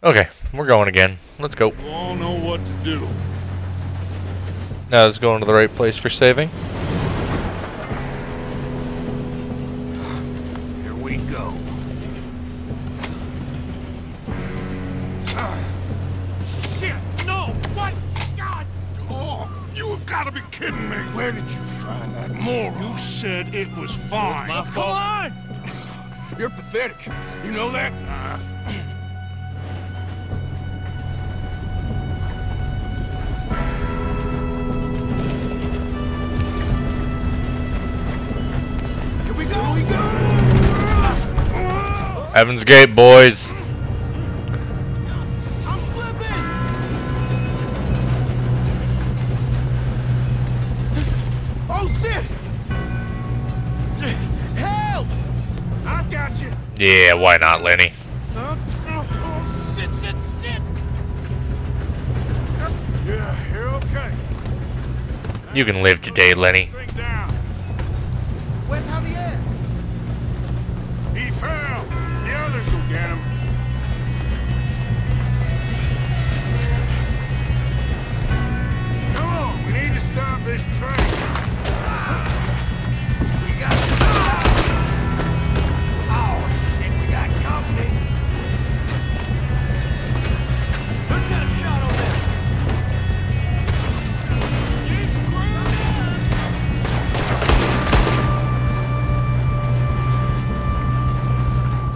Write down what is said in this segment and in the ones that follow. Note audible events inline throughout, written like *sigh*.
Okay, we're going again. Let's go. You all know what to do. Now let's go into the right place for saving. Here we go. Shit! No! What? God! Oh, you have got to be kidding me! Where did you find that moron? You said it was fine. my Come on! You're pathetic. You know that? Here Oh, I got you! Yeah, why not, Lenny? Huh? Oh, shit, shit, shit! Yeah, you're okay. You can live today, Lenny. That? You screwed!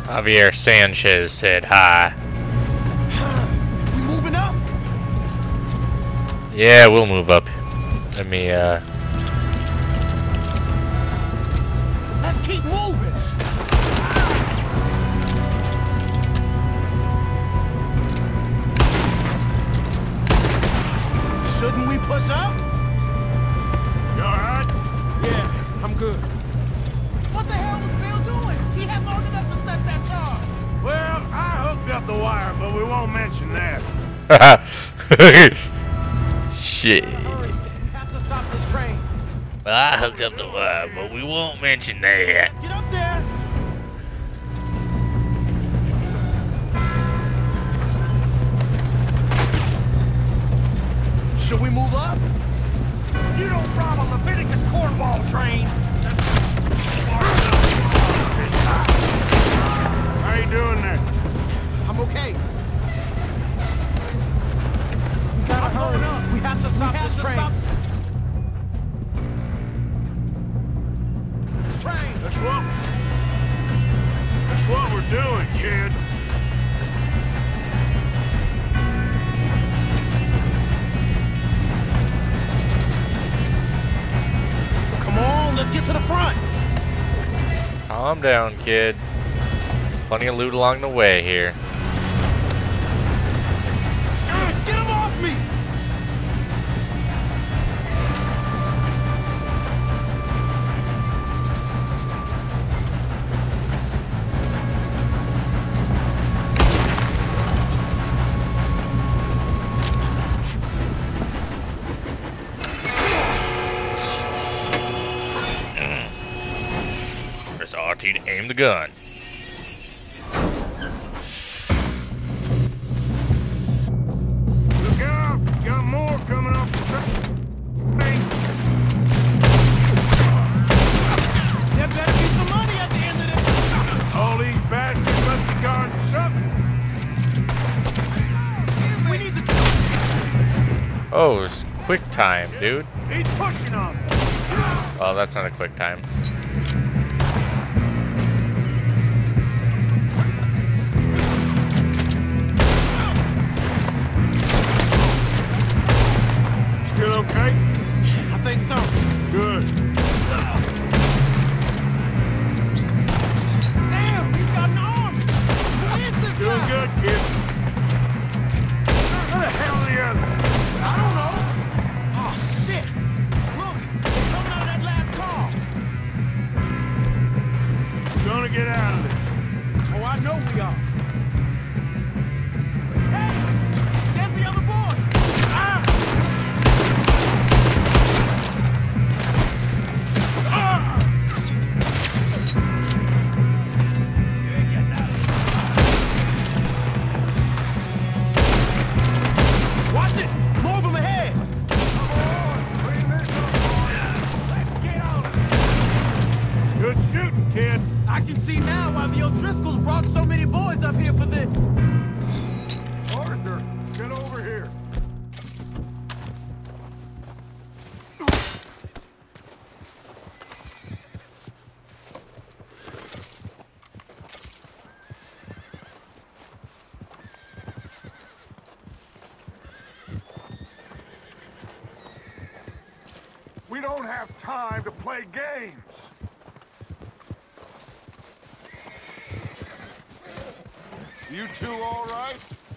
Javier Sanchez said hi. We moving up? Yeah, we'll move up. Let me, uh... Let's keep moving. Shouldn't we push up? You alright? Yeah, I'm good. What the hell was Bill doing? He had long enough to set that charge. Well, I hooked up the wire, but we won't mention that. *laughs* Shit. I hooked up the wire, but we won't mention that. Get up there. Should we move up? You don't rob a Leviticus Cornwall train! How you doing there? I'm okay. We gotta hurry. Up. We have to stop this train. This train. That's what... That's what we're doing, kid. Come on, let's get to the front. Calm down, kid. Plenty of loot along the way here. The gun. Look out! Got more coming off the. There better be some money at the end of this. All these bastards must be guarding something. We need to. Oh, it's quick time, dude. He's pushing on. Well, that's not a quick time.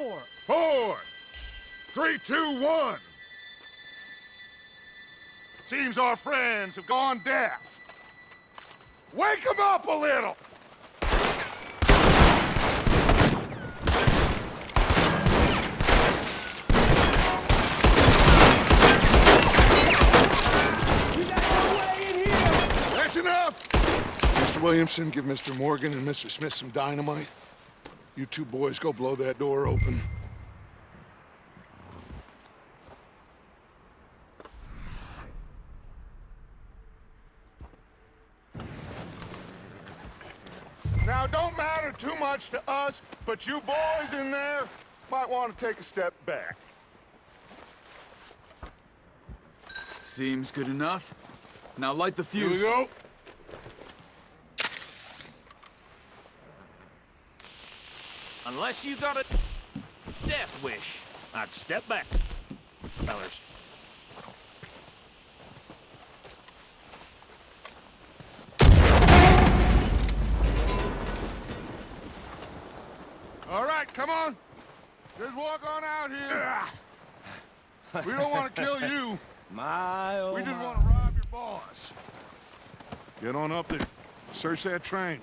this door. Four, three, two, one. Seems our friends have gone deaf. Wake them up a little. That's enough. Mr. Williamson, give Mr. Morgan and Mr. Smith some dynamite. You two boys go blow that door open. Now, don't matter too much to us, but you boys in there might want to take a step back. Seems good enough. Now light the fuse. Here we go. Unless you got a death wish, I'd step back. Fellers. All right, come on. Just walk on out here. *laughs* We don't want to kill you. My, oh We just want to rob your boss. Get on up there. Search that train.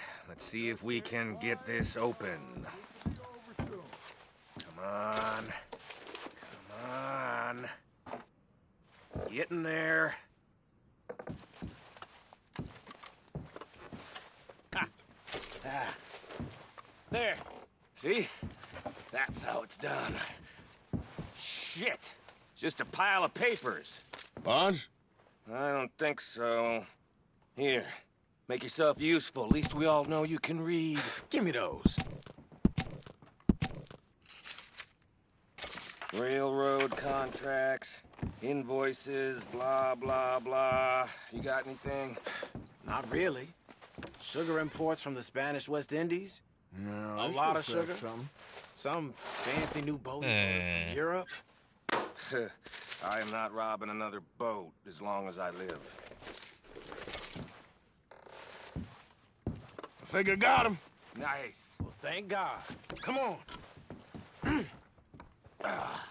let's see if we can get this open. Come on. Come on. Get in there. Ah. Ah. There. See? That's how it's done. Shit. Just a pile of papers. Bonds? I don't think so. Here, make yourself useful. At least we all know you can read. Give me those. Railroad contracts, invoices, blah, blah, blah. You got anything? Not really. Sugar imports from the Spanish West Indies. No, A lot of sugar. Some some fancy new boat Hmm. from Europe. *laughs* I am not robbing another boat as long as I live. I think I got him. Nice. Well, thank God. Come on. *clears throat* Ah.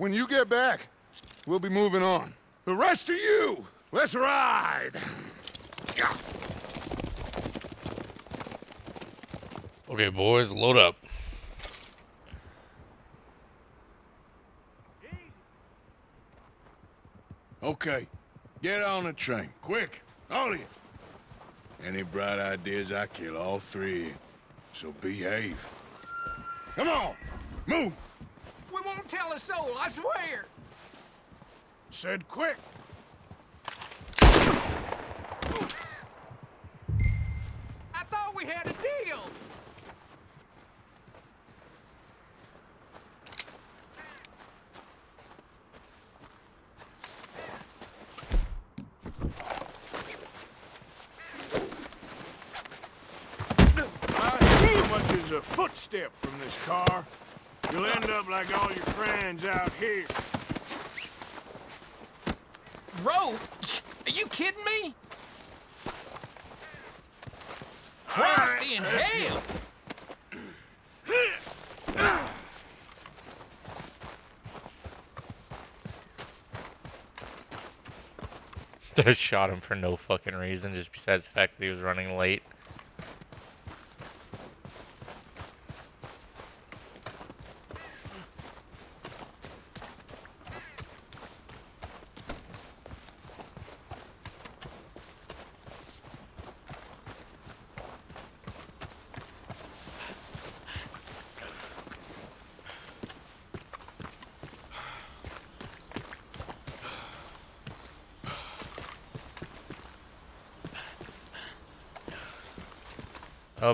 When you get back, we'll be moving on. The rest of you, let's ride. Okay, boys, load up. Okay. Get on the train. Quick. All of you. Any bright ideas, I kill all three. So behave. Come on. Move. Tell a soul, I swear. Said quick. I thought we had a deal. I so much as a footstep from this car. You'll end up like all your friends out here. Rope? Are you kidding me? All Christ right, in hell! *laughs* They shot him for no fucking reason, just besides the fact that he was running late.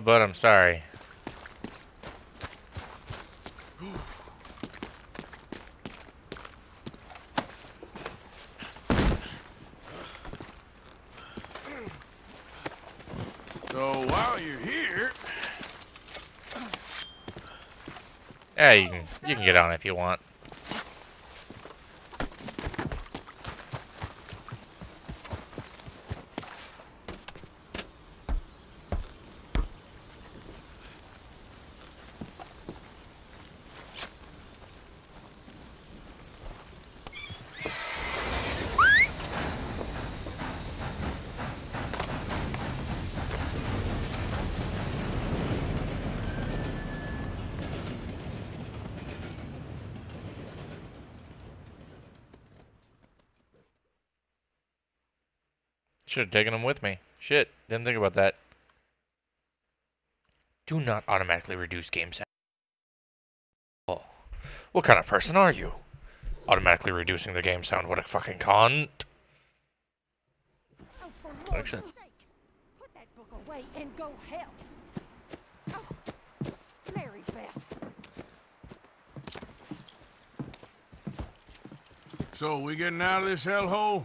But I'm sorry. So while you're here, Yeah, you can you can get on if you want. Should have taken him with me. Shit, didn't think about that. Do not automatically reduce game sound. Oh, what kind of person are you? Automatically reducing the game sound. What a fucking cunt. Oh, for Lord's Action. sake! Put that book away and go help. Oh, Mary Beth. so we getting out of this hellhole?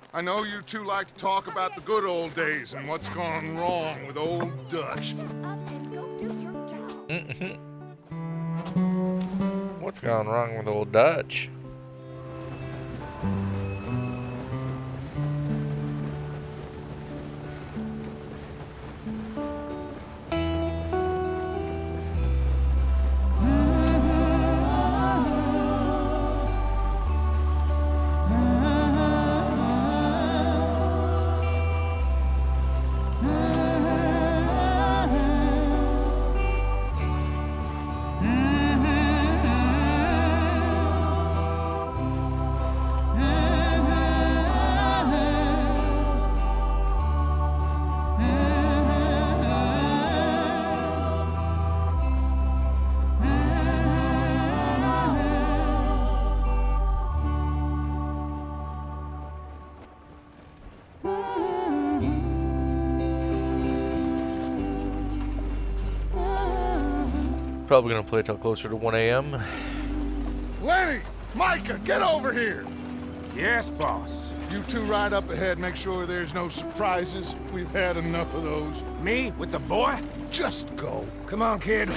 I know you two like to talk about the good old days and what's gone wrong with old Dutch. Job. What's gone wrong with old Dutch? Probably gonna play till closer to 1 a.m. Lenny! Micah, get over here! Yes, boss. You two ride up ahead, make sure there's no surprises. We've had enough of those. Me with the boy? Just go. Come on, kid.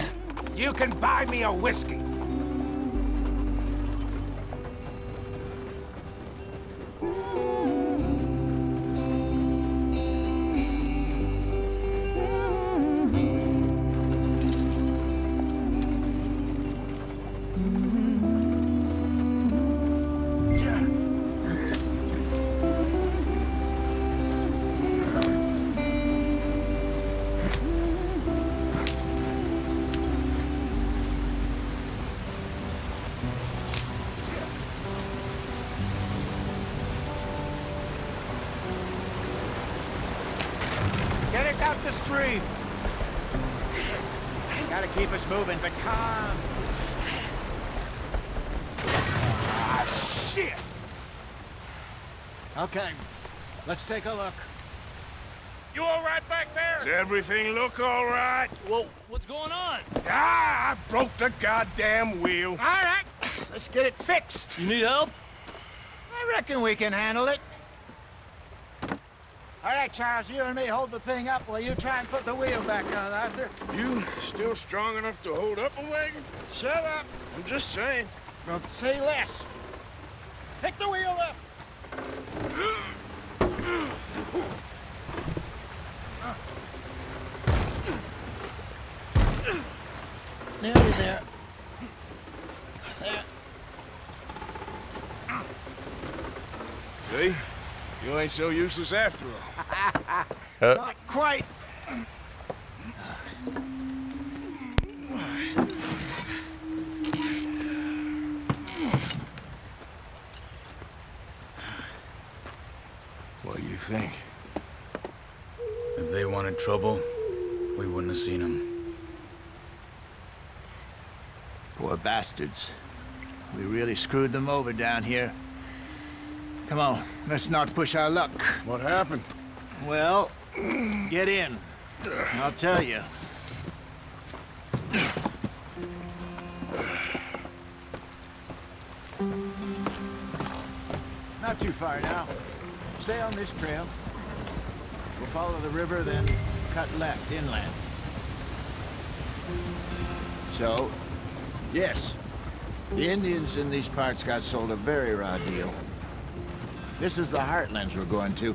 You can buy me a whiskey. Us moving, but calm. Ah, shit! Okay, let's take a look. You all right back there? Does everything look all right? Well, what's going on? Ah, I broke the goddamn wheel. All right, let's get it fixed. You need help? I reckon we can handle it. All right, Charles, you and me hold the thing up while you try and put the wheel back on, Arthur. You still strong enough to hold up a wagon? Shut up. I'm just saying. Well, say less. Pick the wheel up. Nearly there. There. See? You ain't so useless after all. Uh, Not quite. What do you think? If they wanted trouble, we wouldn't have seen them. Poor bastards. We really screwed them over down here. Come on, let's not push our luck. What happened? Well, get in. I'll tell you. Not too far now. Stay on this trail. We'll follow the river, then cut left inland. So, yes, the Indians in these parts got sold a very raw deal. This is the heartlands we're going to.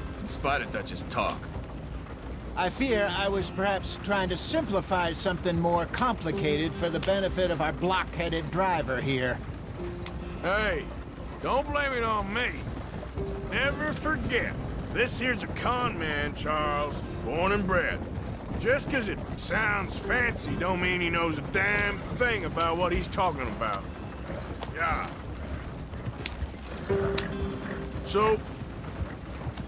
in spite of Dutch's talk. I fear I was perhaps trying to simplify something more complicated for the benefit of our block-headed driver here. Hey, don't blame it on me. Never forget, this here's a con man, Charles, born and bred. Just 'cause it sounds fancy don't mean he knows a damn thing about what he's talking about. Yeah. So,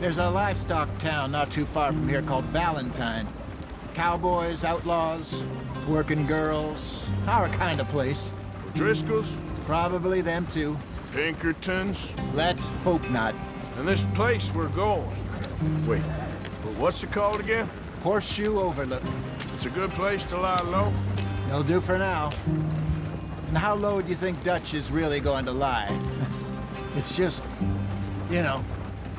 There's a livestock town not too far from here called Valentine. Cowboys, outlaws, working girls, our kind of place. Driscoll's? Probably them too. Pinkertons? Let's hope not. And this place we're going. Wait, but what's it called again? Horseshoe Overlook. It's a good place to lie low? It'll do for now. And how low do you think Dutch is really going to lie? *laughs* it's just, you know,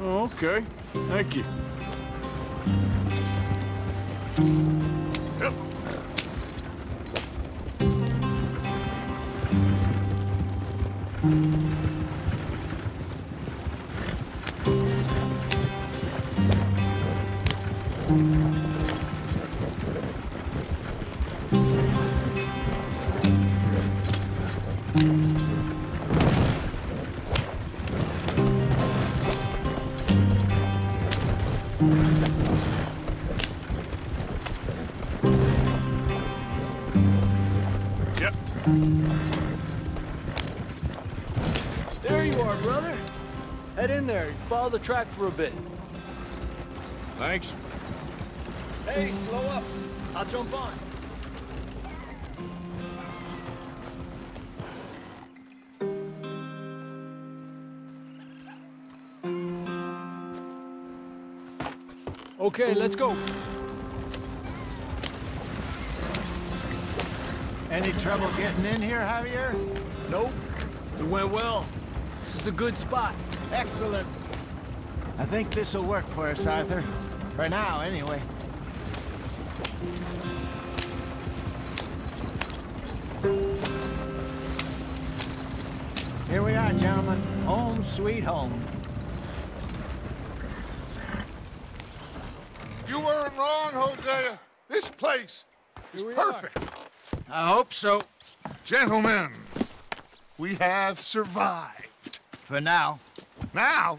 Okay. Thank you. Track for a bit. Thanks. Hey, slow up. I'll jump on. Okay, let's go. Any trouble getting in here, Javier? Nope. It went well. This is a good spot. Excellent. I think this'll work for us, Arthur. For now, anyway. Here we are, gentlemen. Home sweet home. You weren't wrong, Hosea. This place is perfect. Are. I hope so. Gentlemen, we have survived. For now. Now,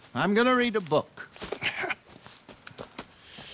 I'm gonna read a book.